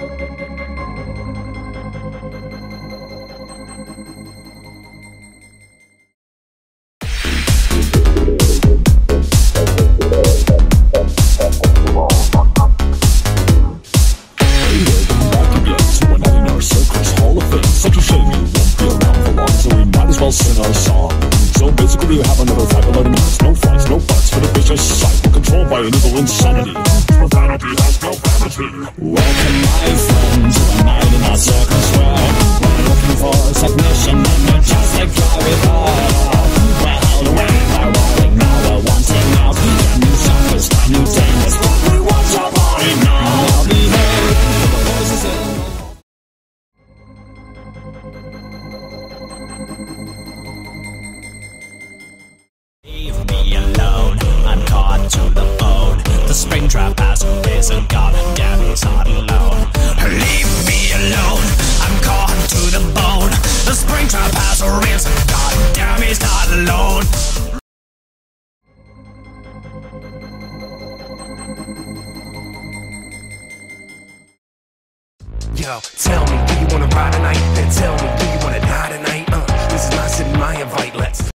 thank you So basically, you have another five eleven minutes. No fights, no buts for the vicious cycle controlled by an evil insanity. Profanity has no vanity. Welcome, my friends, to a night in our circus where Yo, tell me, do you wanna ride tonight? Then tell me, do you wanna die tonight? Uh, this is my city, my invite, let's